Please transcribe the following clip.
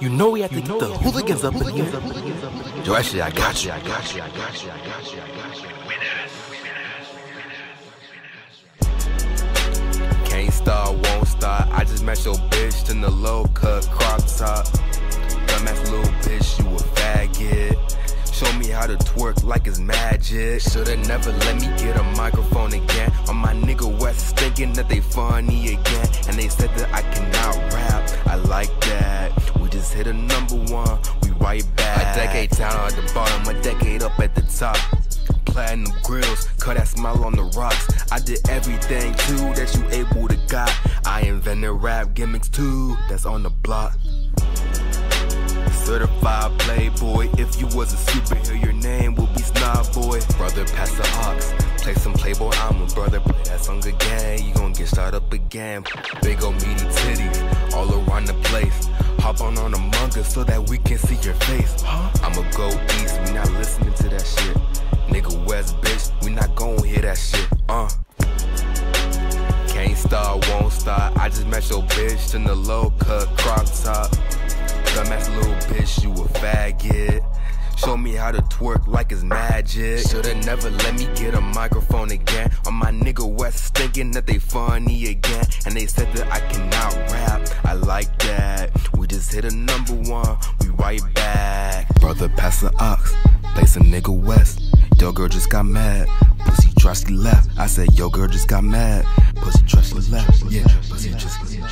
You know we have to get the hooligans up in here. Yo, actually, I got you. I got you. I got you. I got you. I got you. Can't start, won't start. I just met your bitch in the low cut crop top. Dumbass little bitch, you a faggot. Show me how to twerk like it's magic. Shoulda never let me get a microphone again. Number one. We right back. A decade down at the bottom, a decade up at the top. Platinum grills, cut that smile on the rocks. I did everything too that you able to got. I invented rap gimmicks too. That's on the block. Certified playboy. If you was a superhero, your name would be Snob Boy. Brother, pass the ox. Play some Playboy, I'm a brother. Play that song again. You gon' get started up again. Big ol' meaty titties all around the place. Hop on on Among So that we can see your face. Huh? I'ma go east, we not listening to that shit. Nigga West, bitch, we not gon' hear that shit. Uh. Can't start, won't start. I just met your bitch in the low cut crop top. Dumbass little bitch, you a faggot. Show me how to twerk like it's magic. Shoulda never let me get a microphone again. On my nigga West thinking that they funny again. And they said that I cannot Hit a number one. We right back. Brother, pass the ox. Place a nigga West. Yo, girl just got mad. Pussy trust left. I said, yo, girl just got mad. Pussy trust left. Yeah, pussy just. the.